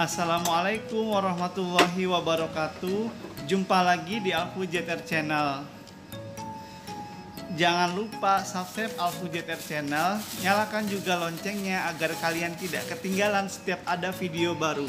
Assalamualaikum warahmatullahi wabarakatuh. Jumpa lagi di Alfu JTR Channel. Jangan lupa subscribe Alfu JTR Channel, nyalakan juga loncengnya agar kalian tidak ketinggalan setiap ada video baru.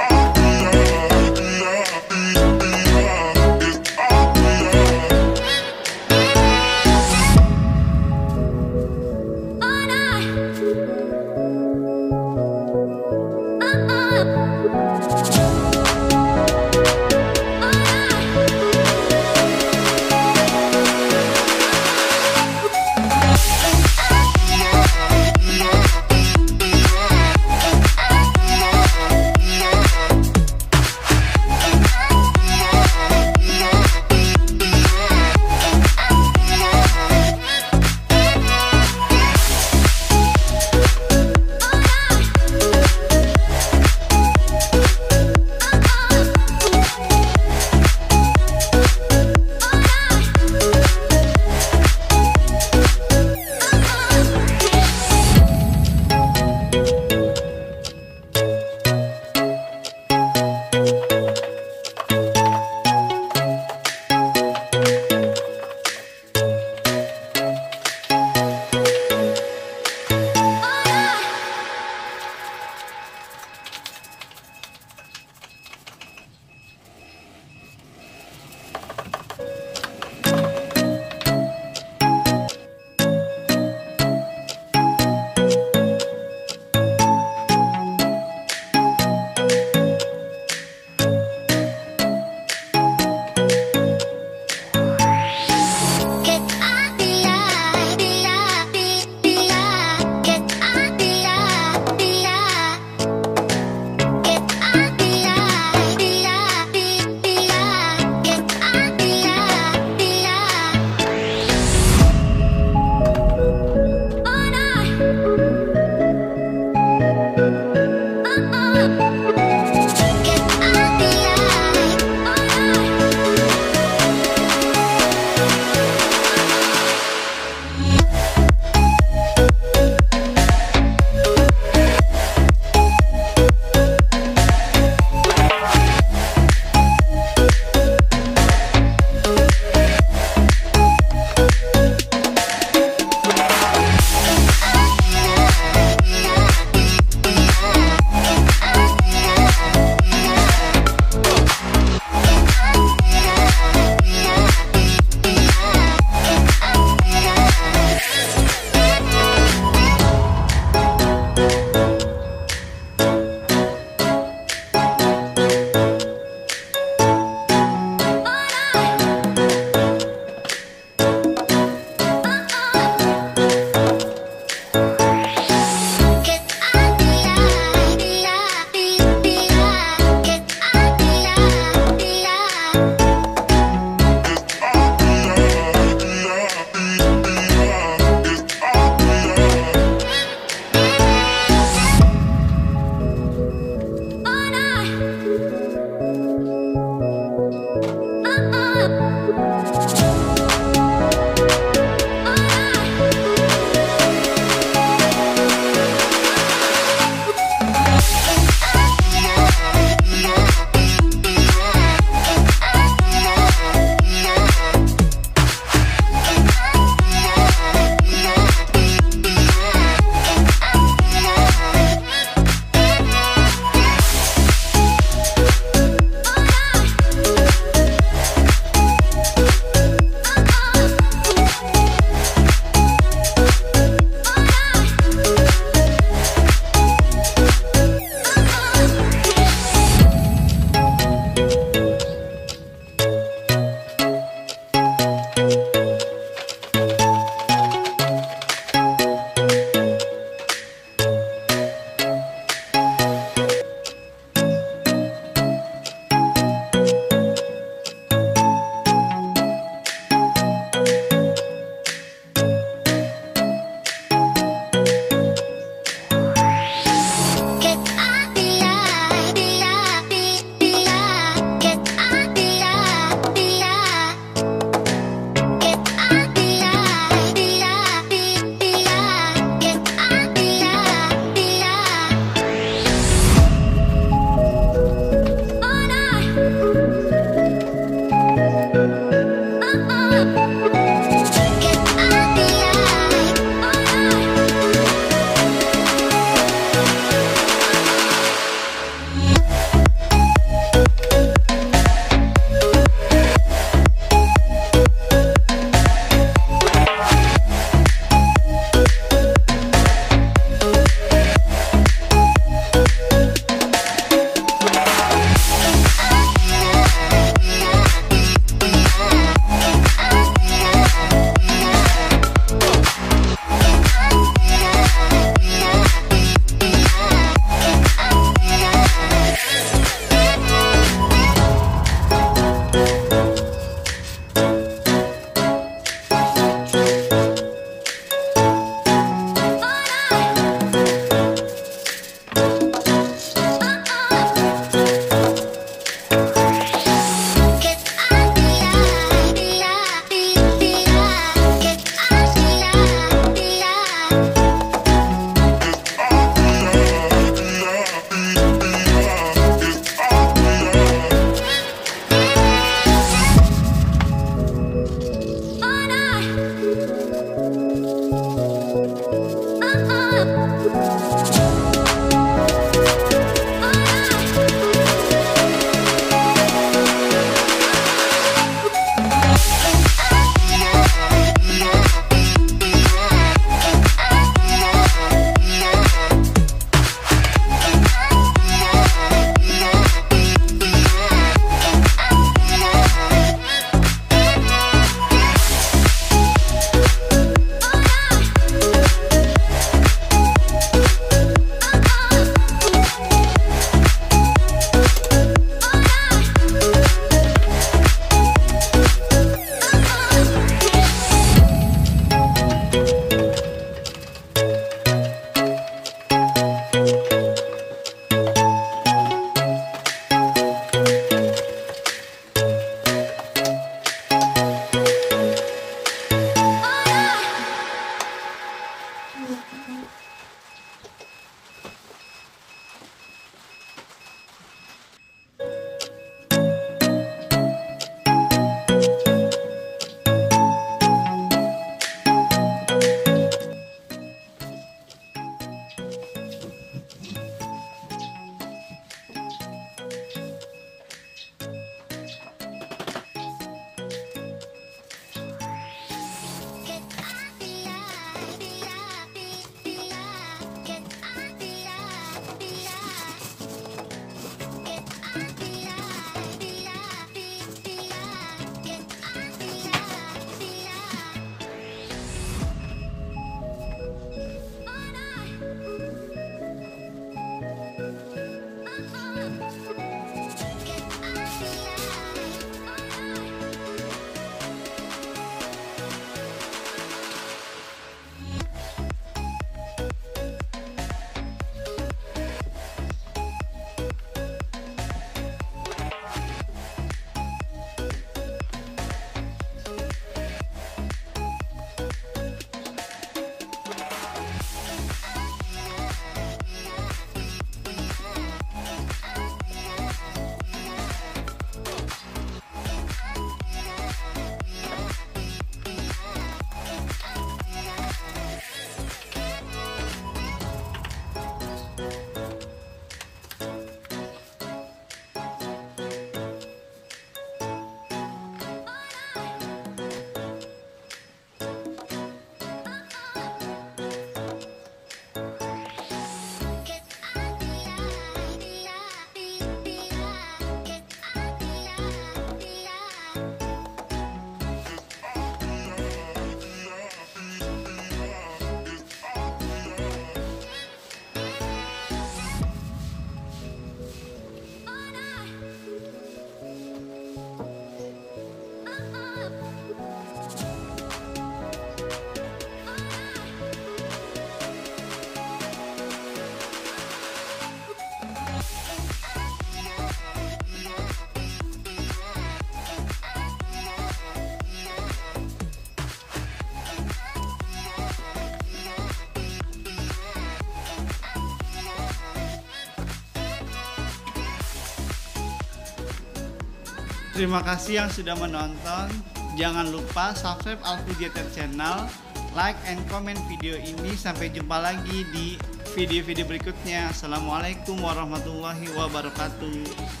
Terima kasih yang sudah menonton. Jangan lupa subscribe Alfujeter Channel, like and comment video ini. Sampai jumpa lagi di video-video berikutnya. Assalamualaikum warahmatullahi wabarakatuh.